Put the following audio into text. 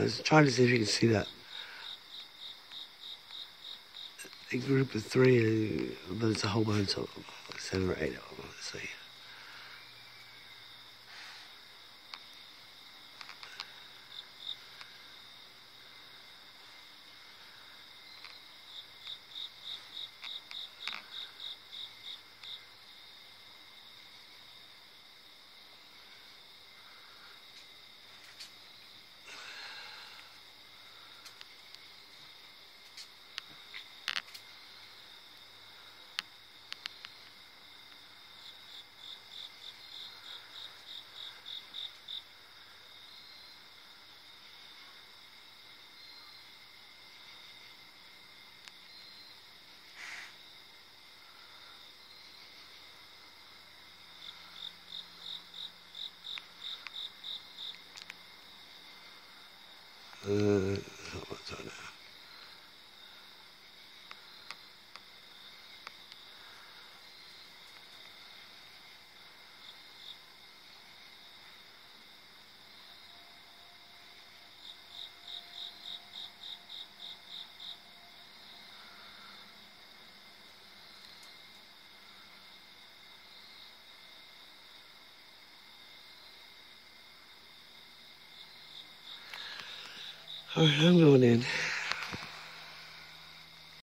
I was trying to see if you can see that. A group of three, but it's a whole bunch of seven or eight of them. うん。そうだね I'm going in.